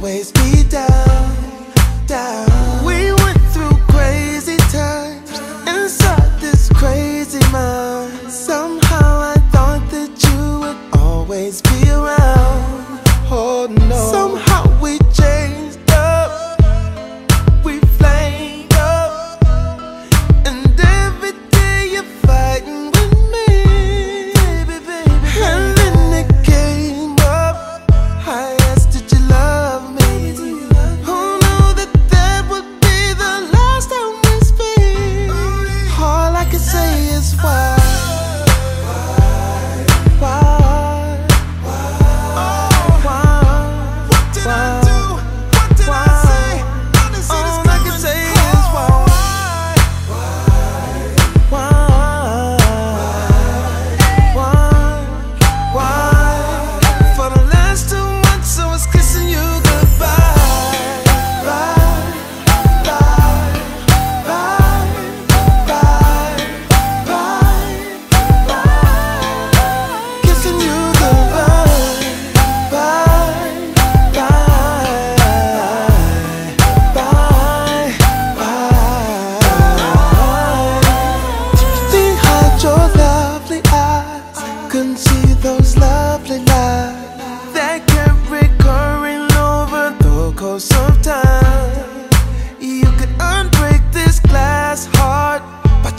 always be down, down. Is why.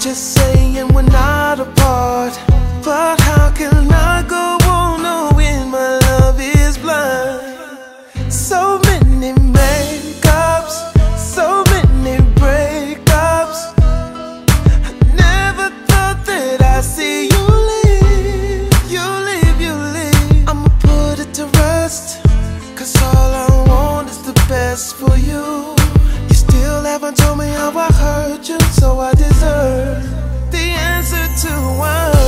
Just saying we're not apart. But how can I go on knowing my love is blind? So many makeups, so many breakups. I never thought that I'd see you leave, you leave, you leave. I'ma put it to rest, cause all I want is the best for you. I hurt you, so I deserve the answer to. Why?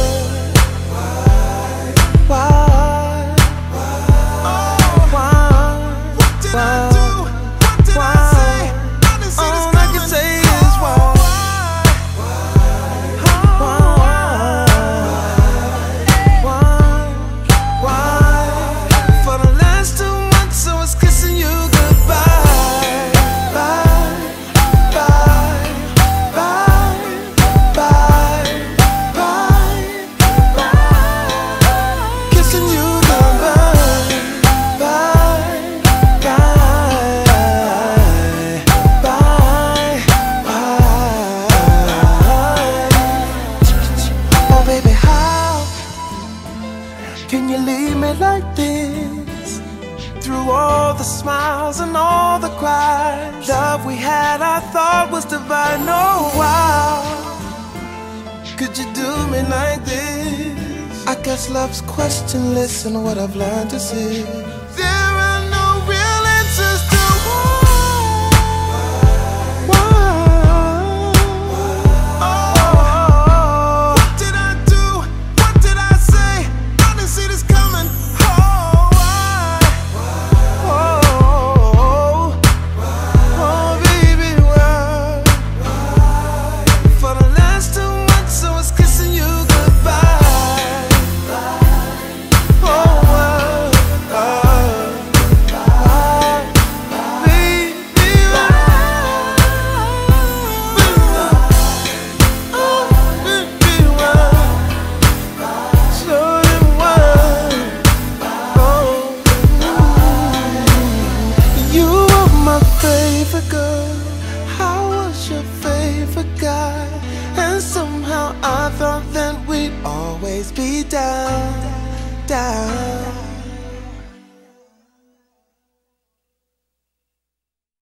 Can you leave me like this? Through all the smiles and all the cries, love we had, I thought was divine. Oh, wow. Could you do me like this? I guess love's questionless and what I've learned to see. Down, down.